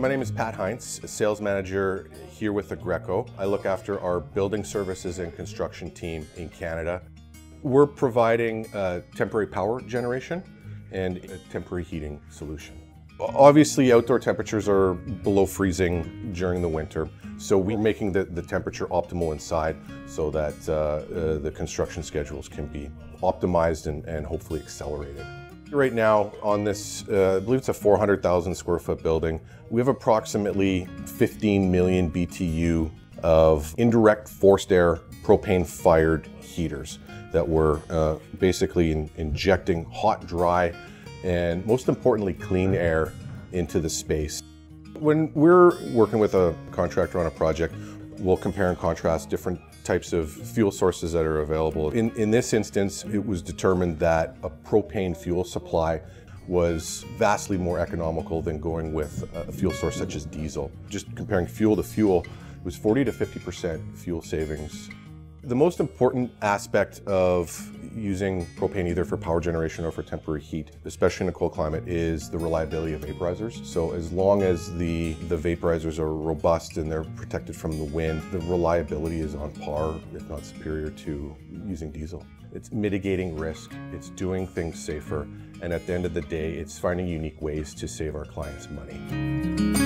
my name is Pat Heintz, sales manager here with Aggreko. I look after our building services and construction team in Canada. We're providing uh, temporary power generation and a temporary heating solution. Obviously, outdoor temperatures are below freezing during the winter, so we're making the, the temperature optimal inside so that uh, uh, the construction schedules can be optimized and, and hopefully accelerated. Right now on this, uh, I believe it's a 400,000 square foot building, we have approximately 15 million BTU of indirect forced air propane fired heaters that we're uh, basically in, injecting hot, dry, and most importantly, clean air into the space. When we're working with a contractor on a project, we'll compare and contrast different types of fuel sources that are available. In, in this instance, it was determined that a propane fuel supply was vastly more economical than going with a fuel source such as diesel. Just comparing fuel to fuel, it was 40 to 50% fuel savings. The most important aspect of using propane either for power generation or for temporary heat, especially in a cold climate, is the reliability of vaporizers. So as long as the, the vaporizers are robust and they're protected from the wind, the reliability is on par, if not superior to using diesel. It's mitigating risk, it's doing things safer, and at the end of the day, it's finding unique ways to save our clients money.